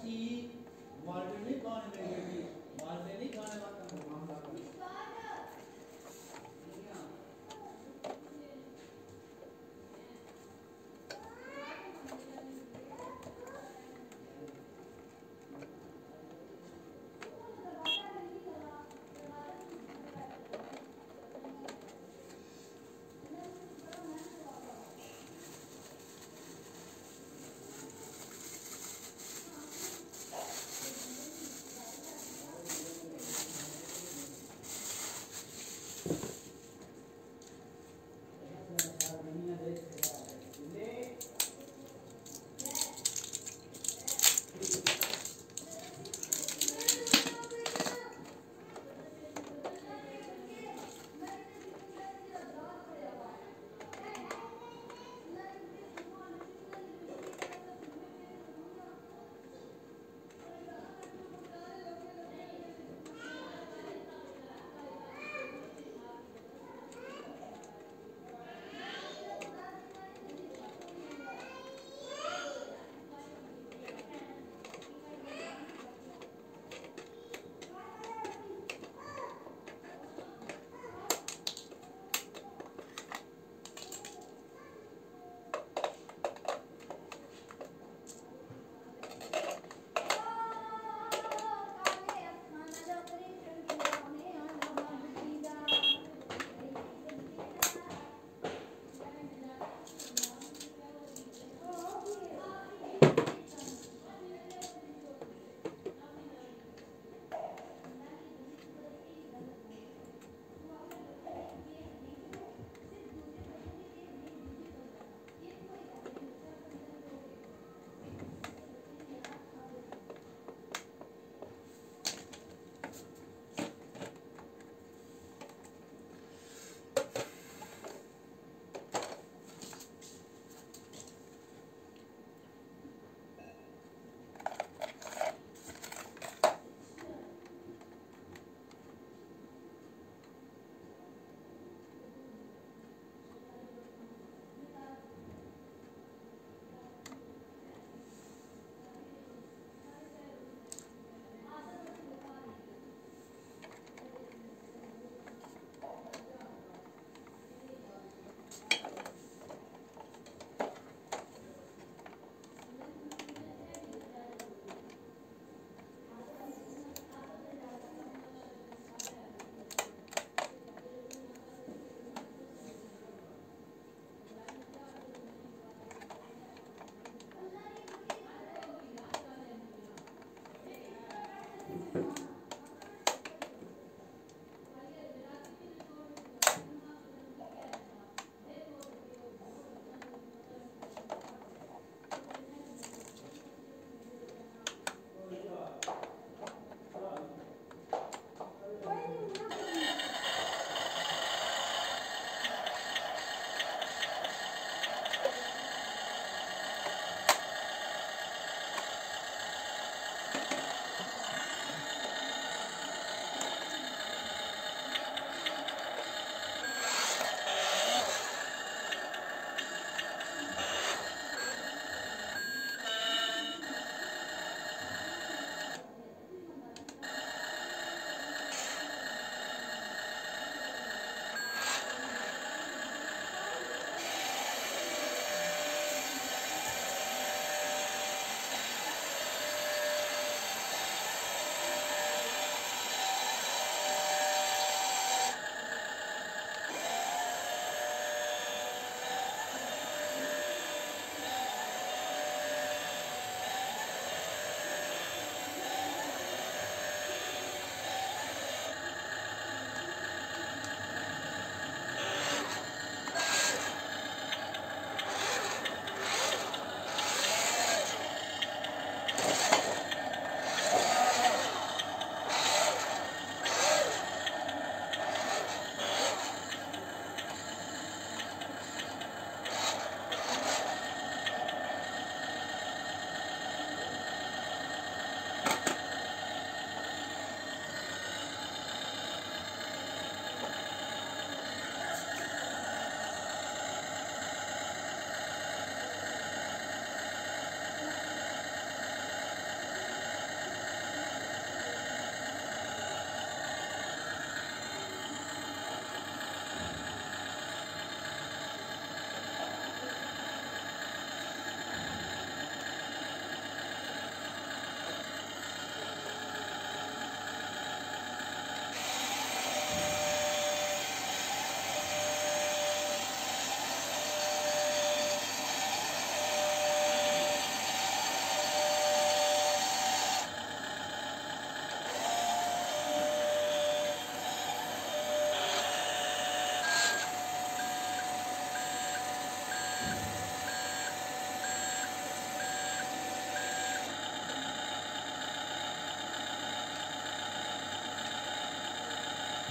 कसी माल्टे नहीं है में कौन माल्टे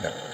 Yeah.